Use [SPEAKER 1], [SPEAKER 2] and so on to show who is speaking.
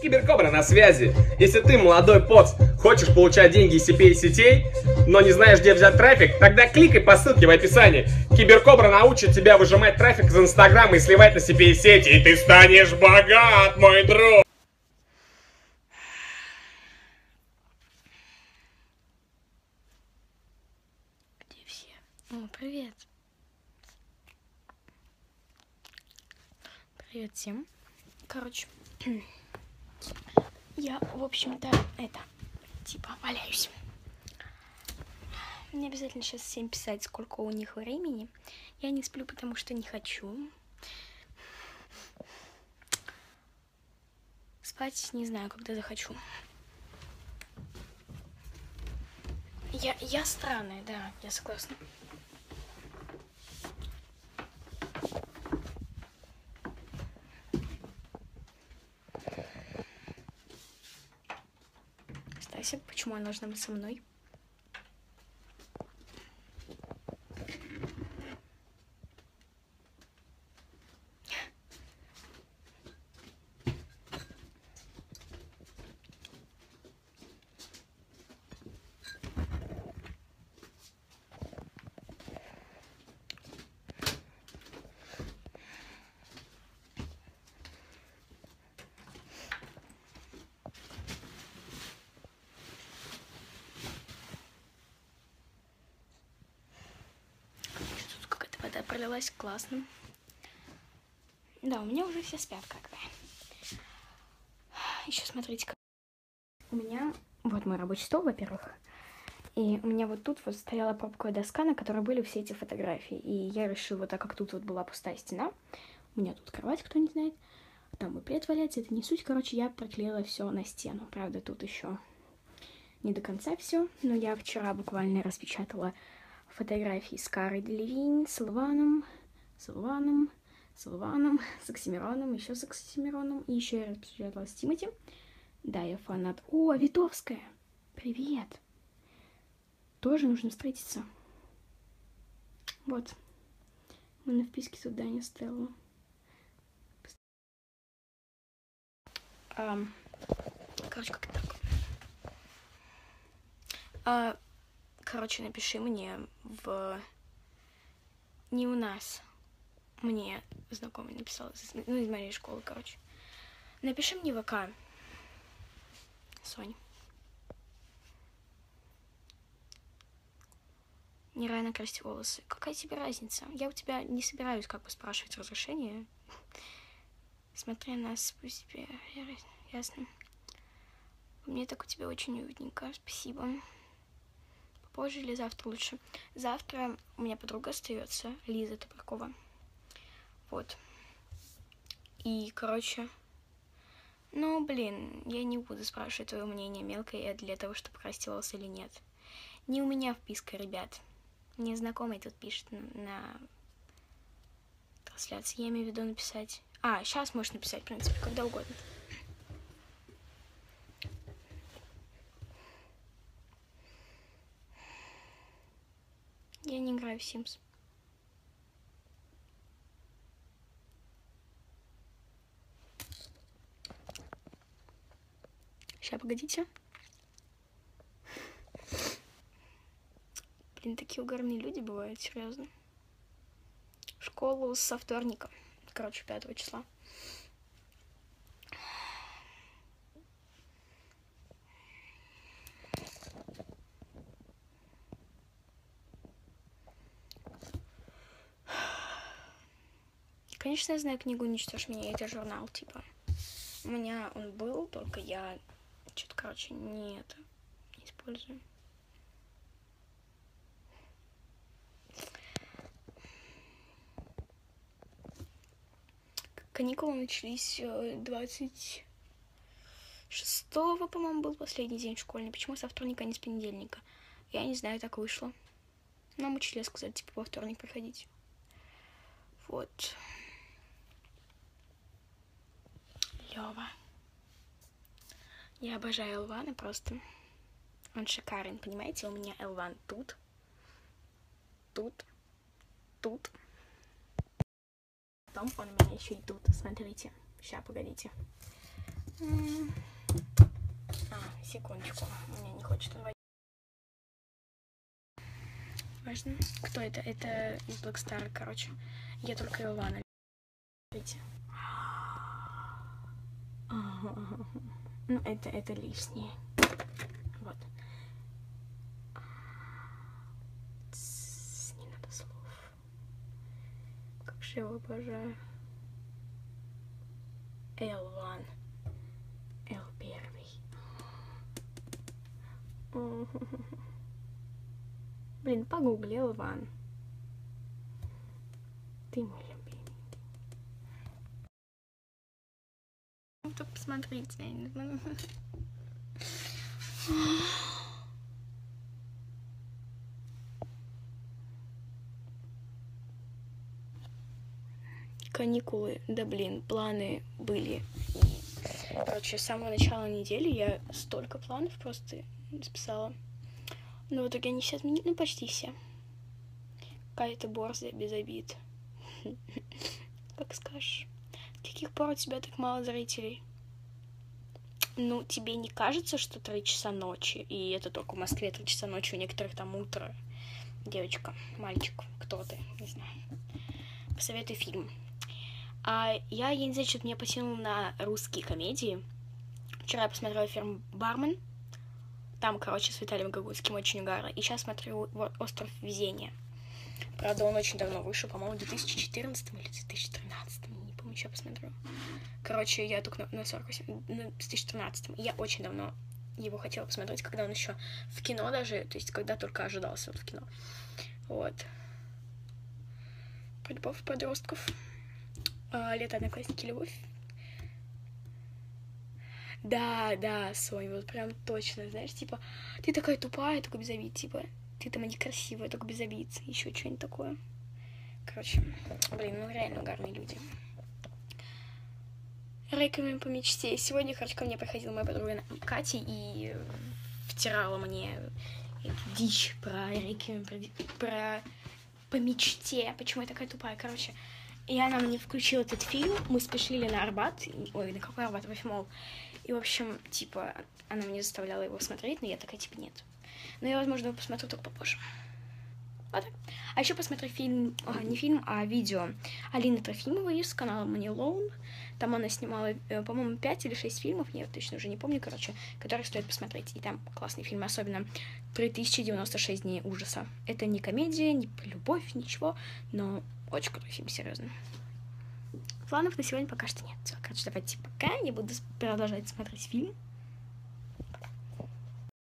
[SPEAKER 1] Киберкобра на связи. Если ты, молодой поц, хочешь получать деньги из CPA-сетей, но не знаешь, где взять трафик, тогда кликай по ссылке в описании. Киберкобра научит тебя выжимать трафик из Инстаграма и сливать на CPA-сети, и ты станешь богат, мой друг!
[SPEAKER 2] Где все? О, привет. Привет всем. Короче, я, в общем-то, это, типа, валяюсь. Не обязательно сейчас всем писать, сколько у них времени. Я не сплю, потому что не хочу. Спать не знаю, когда захочу. Я, я странная, да, я согласна. Стася, почему она должна быть со мной? Тут какая-то вода пролилась, классно. Да, у меня уже все спят как бы. Еще смотрите, как... У меня... Вот мой рабочий стол, во-первых. И у меня вот тут вот стояла пробковая доска, на которой были все эти фотографии. И я решила, так как тут вот была пустая стена, у меня тут кровать, кто не знает, там мой плед валяется, это не суть. Короче, я проклеила все на стену. Правда, тут еще не до конца все, но я вчера буквально распечатала фотографии с Карой Делевинь, с Лваном, с Лваном, с Лваном, с Оксимироном, еще с Оксимироном, и еще я распечатала с Тимати. Да, я фанат. О, Витовская! Привет! Тоже нужно встретиться. Вот. Мы на вписке тут Даня Стелла. Ам, короче, как так. А, короче, напиши мне в... Не у нас. Мне знакомый написал, ну, из моей школы, короче. Напиши мне ВК. Соня. Не рано красить волосы. Какая тебе разница? Я у тебя не собираюсь как бы спрашивать разрешение. Смотря нас, пусть тебе ясно. Мне так у тебя очень уютненько. Спасибо. Попозже или завтра лучше? Завтра у меня подруга остается, Лиза Топоркова. Вот. И, короче, ну, блин, я не буду спрашивать твое мнение мелкое для того, чтобы красить волосы или нет. Не у меня вписка, ребят. Мне знакомый тут пишет на, на трансляции. Я имею в виду написать. А, сейчас можешь написать, в принципе, когда угодно. Я не играю в Sims. Сейчас, погодите. Блин, такие угарные люди бывают, серьезно. Школу со вторника. Короче, 5 числа. Конечно, я знаю книгу «Уничтожь меня», это журнал, типа. У меня он был, только я что-то, короче, не это, не использую. Каникулы начались э, 26 по-моему, был последний день школьный. Почему со вторника, а не с понедельника? Я не знаю, так вышло. Нам учителя сказали, типа, во вторник приходить. Вот. Лёва. Я обожаю Элвана просто. Он шикарен, понимаете? У меня Элван тут, тут, тут. Потом он у меня еще и тут. Смотрите. Сейчас, погодите. А, секундочку. Меня не хочет он Важно. Кто это? Это из Black Star, короче. Я только Илвана. Ну, это, это лишнее. Вот. Не надо слов. Как же его обожаю. L1. L первый. Блин, погугли L1. Ты мой посмотрите. каникулы, да блин, планы были. Короче, с самого начала недели я столько планов просто списала. Но в итоге они все отменили, ну почти все. Какая-то борзая без обид. Как скажешь. Каких пор у тебя так мало зрителей? Ну, тебе не кажется, что три часа ночи, и это только в Москве три часа ночи, у некоторых там утро? Девочка, мальчик, кто ты, не знаю. Посоветуй фильм. А я, я не знаю, что-то меня потянуло на русские комедии. Вчера я посмотрела фильм «Бармен». Там, короче, с Виталием Гагутским очень угарно. И сейчас смотрю «Остров везения». Правда, он очень давно вышел, по-моему, в 2014 или 2013. Не помню, я посмотрю. Короче, я только на, на 48... На 2013. Я очень давно его хотела посмотреть, когда он еще в кино даже, то есть когда только ожидался вот в кино. Вот. Про любовь подростков а, лето одноклассники любовь. Да, да, Соня, вот прям точно, знаешь, типа, ты такая тупая, только без обид, типа, ты там некрасивая, только без обид, еще что-нибудь такое. Короче, блин, ну реально угарные люди. Рекомендую по мечте. Сегодня, короче, ко мне приходила моя подруга Катя и втирала мне дичь про реквием, про, про по мечте. Почему я такая тупая? Короче, и она мне включила этот фильм, мы спешили на Арбат, ой, на какой Арбат, в Афимол. И, в общем, типа, она мне заставляла его смотреть, но я такая, типа, нет. Но я, возможно, посмотрю только попозже. Вот. А еще посмотрю фильм, а, не фильм, а видео Алины Трофимовой из канала Money Loan. Там она снимала, э, по-моему, 5 или 6 фильмов, я точно уже не помню, короче, которые стоит посмотреть. И там классные фильмы, особенно 3096 дней ужаса. Это не комедия, не любовь, ничего, но очень крутой фильм, серьезно. Планов на сегодня пока что нет. Короче, давайте пока. Я буду продолжать смотреть фильм.